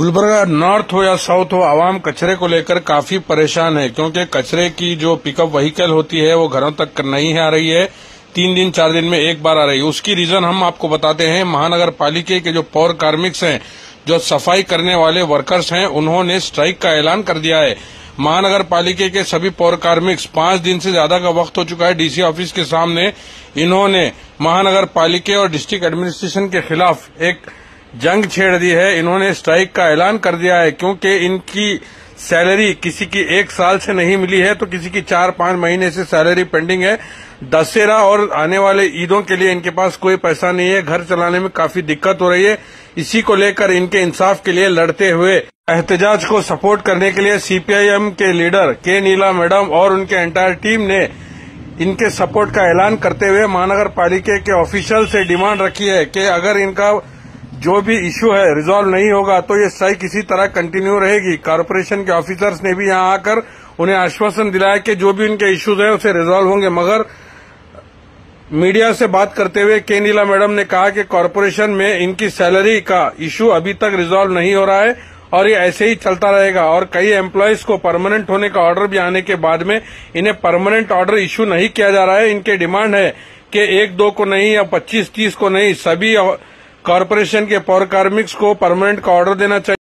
Gulbarga north हो या south हो, आवाम कचरे को लेकर काफ़ी परेशान है, क्योंकि कचरे की जो पिकअप व्हीकल होती है, वो घरों तक नहीं आ रही है। तीन दिन, चार दिन में एक बार आ रही है। उसकी रीजन हम आपको बताते हैं महानगर पालिका के जो पौर कार्मिक्स हैं, जो सफ़ाई करने वाले वर्कर्स हैं, उन्होंने स्ट्राइक का ऐलान कर दिया है। महानगर पालिका के सभी पौर कार्मिक्स, पाँच दिन से ज़्यादा का वक्त हो चुका है डीसी ऑफ़िस के सामने। इन्होंने महानगर पालिका और डिस्ट्रिक्ट एडमिनिस्ट्रेशन के खिलाफ एक जंग छेड़ दी है, इन्होंने स्ट्राइक का ऐलान कर दिया है, क्योंकि इनकी सैलरी किसी की एक साल से नहीं मिली है तो किसी की चार पाँच महीने से सैलरी पेंडिंग है। दशहरा और आने वाले ईदों के लिए इनके पास कोई पैसा नहीं है, घर चलाने में काफ़ी दिक्कत हो रही है। इसी को लेकर इनके इंसाफ के लिए लड़ते हुए एहतजाज को सपोर्ट करने के लिए सीपीआईएम के लीडर के नीला मैडम और उनके एंटायर टीम ने इनके सपोर्ट का ऐलान करते हुए महानगर पालिका के ऑफिशियल से डिमांड रखी है कि अगर इनका जो भी इश्यू है रिजॉल्व नहीं होगा तो ये स्ट्राइक इसी तरह कंटिन्यू रहेगी। कारपोरेशन के ऑफिसर्स ने भी यहाँ आकर उन्हें आश्वासन दिलाया कि जो भी उनके इश्यूज़ है, उसे रिजॉल्व होंगे। मगर मीडिया से बात करते हुए के नीला मैडम ने कहा कि कॉरपोरेशन में इनकी सैलरी का इश्यू अभी तक रिजॉल्व नहीं हो रहा है और ये ऐसे ही चलता रहेगा। और कई एम्प्लॉयज़ को परमानेंट होने का ऑर्डर भी आने के बाद में इन्हें परमानेंट ऑर्डर इश्यू नहीं किया जा रहा है। इनके डिमांड है कि एक दो को नहीं या पच्चीस तीस को नहीं, सभी कॉरपोरेशन के पौर कार्मिक्स को परमानेंट का ऑर्डर देना चाहिए।